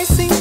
might seem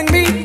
Bring me